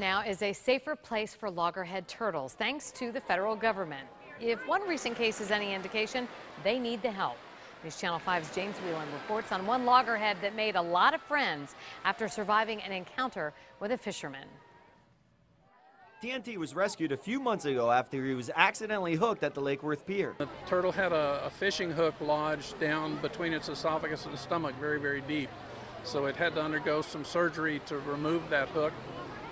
now is a safer place for loggerhead turtles thanks to the federal government. If one recent case is any indication, they need the help. News Channel 5's James Wieland reports on one loggerhead that made a lot of friends after surviving an encounter with a fisherman. TNT was rescued a few months ago after he was accidentally hooked at the Lake Worth Pier. The turtle had a, a fishing hook lodged down between its esophagus and stomach very, very deep. So it had to undergo some surgery to remove that hook.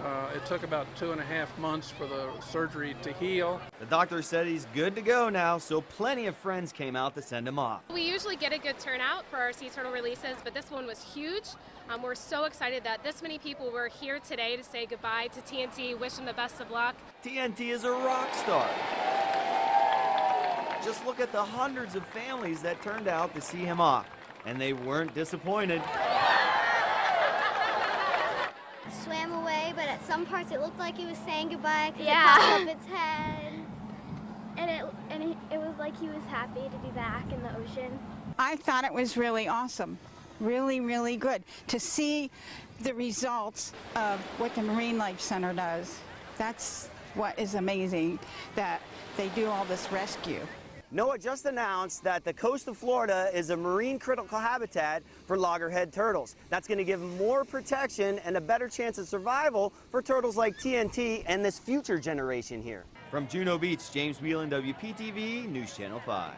Uh, it took about two and a half months for the surgery to heal. The doctor said he's good to go now, so plenty of friends came out to send him off. We usually get a good turnout for our sea turtle releases, but this one was huge. Um, we're so excited that this many people were here today to say goodbye to TNT, wish them the best of luck. TNT is a rock star. Just look at the hundreds of families that turned out to see him off, and they weren't disappointed. Swam away, but at some parts it looked like he was saying goodbye because Yeah. it popped up its head. and it and it, it was like he was happy to be back in the ocean. I thought it was really awesome. Really, really good to see the results of what the Marine Life Center does. That's what is amazing that they do all this rescue. NOAA just announced that the coast of Florida is a marine critical habitat for loggerhead turtles. That's going to give more protection and a better chance of survival for turtles like TNT and this future generation here. From Juno Beach, James Wieland, WPTV, News Channel 5.